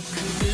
could be